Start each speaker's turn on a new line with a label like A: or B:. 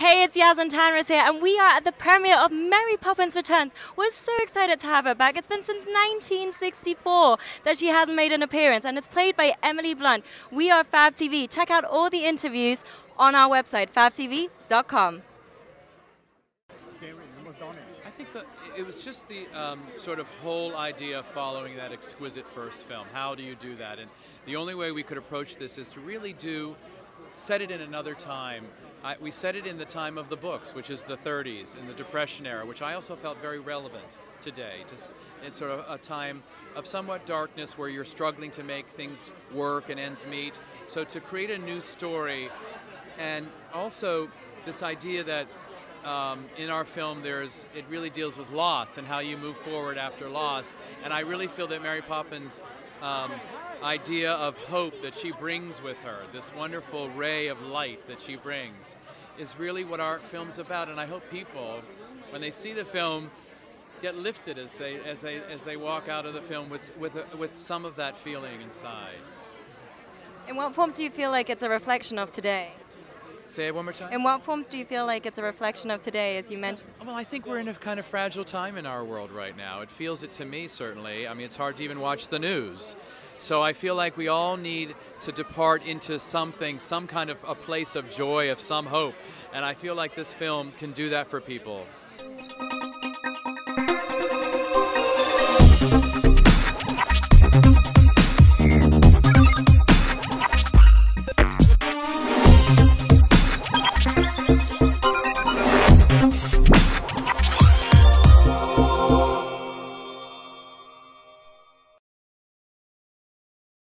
A: Hey, it's Yaz and Tanris here, and we are at the premiere of Mary Poppins Returns. We're so excited to have her back. It's been since 1964 that she hasn't made an appearance, and it's played by Emily Blunt. We are Fab TV. Check out all the interviews on our website, fabtv.com.
B: I think that it was just the um, sort of whole idea following that exquisite first film. How do you do that? And the only way we could approach this is to really do set it in another time. I, we set it in the time of the books, which is the 30s, in the Depression era, which I also felt very relevant today. To, it's sort of a time of somewhat darkness where you're struggling to make things work and ends meet. So to create a new story, and also this idea that um, in our film there's it really deals with loss and how you move forward after loss. And I really feel that Mary Poppins um, idea of hope that she brings with her, this wonderful ray of light that she brings, is really what our film's about. And I hope people, when they see the film, get lifted as they as they as they walk out of the film with with with some of that feeling inside.
A: In what forms do you feel like it's a reflection of today?
B: Say it one more time.
A: In what forms do you feel like it's a reflection of today, as you mentioned?
B: Well, I think we're in a kind of fragile time in our world right now. It feels it to me, certainly. I mean, it's hard to even watch the news. So I feel like we all need to depart into something, some kind of a place of joy, of some hope. And I feel like this film can do that for people.